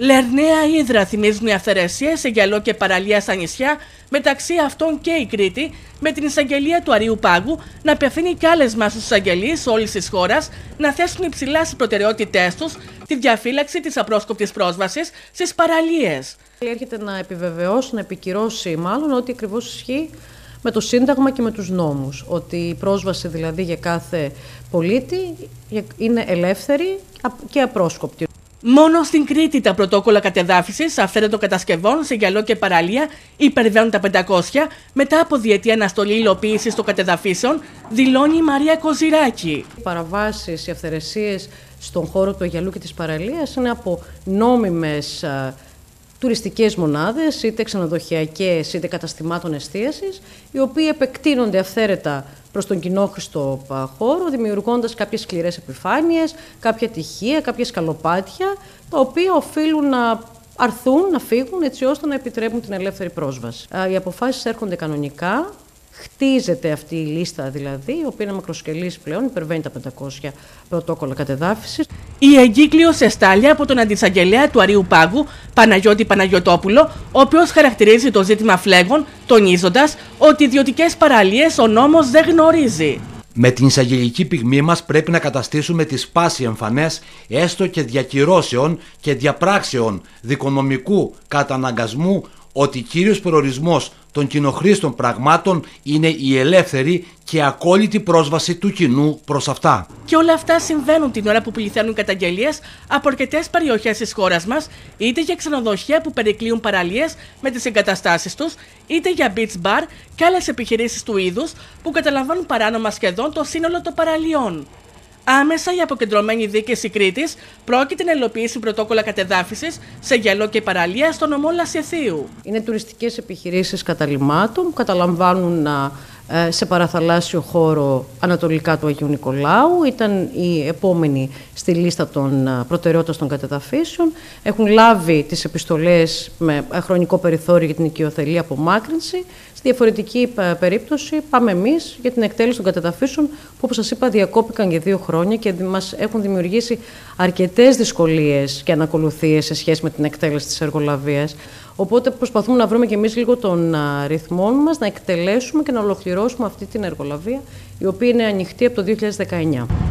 Λερναία ύδρα θυμίζουν οι αυθαιρεσίες σε γυαλό και παραλία στα νησιά, μεταξύ αυτών και η Κρήτη, με την εισαγγελία του Αρίου Πάγου να απευθύνει κάλεσμα στου εισαγγελεί όλης της χώρας να θέσουν υψηλά στις προτεραιότητές τους τη διαφύλαξη της απρόσκοπτης πρόσβασης στις παραλίες. Έρχεται να επιβεβαιώσει, να επικυρώσει μάλλον ότι ακριβώς ισχύει με το Σύνταγμα και με τους νόμους. Ότι η πρόσβαση δηλαδή για κάθε πολίτη είναι ελεύθερη και απρόσκοπτη. Μόνο στην Κρήτη τα πρωτόκολλα κατεδάφισης αυθαίρετων κατασκευών σε γυαλό και παραλία υπερβαίνουν τα 500 μετά από διετή αναστολή υλοποίησης των κατεδαφίσεων, δηλώνει η Μαρία Κοζηράκη. Οι παραβάσεις, οι αυθαιρεσίες στον χώρο του γυαλού και της παραλίας είναι από νόμιμες τουριστικές μονάδες, είτε ξενοδοχειακές είτε καταστημάτων εστίασης, οι οποίοι επεκτείνονται αυθαίρετα προς τον κοινόχρηστο χώρο, δημιουργώντας κάποιες σκληρές επιφάνειες, κάποια τυχεία, κάποια σκαλοπάτια, τα οποία οφείλουν να αρθούν, να φύγουν, έτσι ώστε να επιτρέπουν την ελεύθερη πρόσβαση. Οι αποφάσεις έρχονται κανονικά, Χτίζεται αυτή η λίστα δηλαδή, η οποία είναι μακροσκελής πλέον, υπερβαίνει τα 500 πρωτόκολλα κατεδάφισης. Η εγκύκλιο σε στάλια από τον αντισαγγελέα του Αρίου Πάγου, Παναγιώτη Παναγιωτόπουλο, ο οποίος χαρακτηρίζει το ζήτημα φλέγων, τονίζοντας ότι ιδιωτικές παραλίες ο νόμος δεν γνωρίζει. Με την εισαγγελική πυγμή μας πρέπει να καταστήσουμε τη σπάση εμφανές έστω και διακυρώσεων και διαπράξεων δικονομικού καταναγκασμού ότι κύριος προορισμός των κοινοχρήστων πραγμάτων είναι η ελεύθερη και ακόλυτη πρόσβαση του κοινού προς αυτά. Και όλα αυτά συμβαίνουν την ώρα που πληθαίνουν καταγγελίες από αρκετές περιοχές της χώρας μας, είτε για ξενοδοχεία που περικλείουν παραλίες με τις εγκαταστάσεις τους, είτε για beach bar και άλλες επιχειρήσεις του είδους που καταλαμβάνουν παράνομα σχεδόν το σύνολο των παραλιών. Άμεσα η αποκεντρωμένη δίκηση Κρήτη πρόκειται να υλοποιήσει πρωτόκολλα κατεδάφισης σε γυαλό και παραλία στο νομό Λασιεθίου. Είναι τουριστικές επιχειρήσεις καταλημάτων που καταλαμβάνουν ε, σε παραθαλάσσιο χώρο ανατολικά του Αγίου Νικολάου. Ήταν οι επόμενοι στη λίστα των ε, προτεραιότητας των κατεδαφίσεων. Έχουν λάβει τις επιστολές με χρονικό περιθώριο για την οικειοθελή απομάκρυνση. Στη διαφορετική ε, περίπτωση πάμε εμείς για την εκτέλεση των κατεδαφίσεων που όπως σας είπα διακόπηκαν για δύο χρόνια και μας έχουν δημιουργήσει αρκετές δυσκολίες και ανακολουθίες σε σχέση με την εκτέλεση της εργολαβίας. Οπότε προσπαθούμε να βρούμε και εμείς λίγο τον ρυθμό μας, να εκτελέσουμε και να ολοκληρώσουμε αυτή την εργολαβία, η οποία είναι ανοιχτή από το 2019.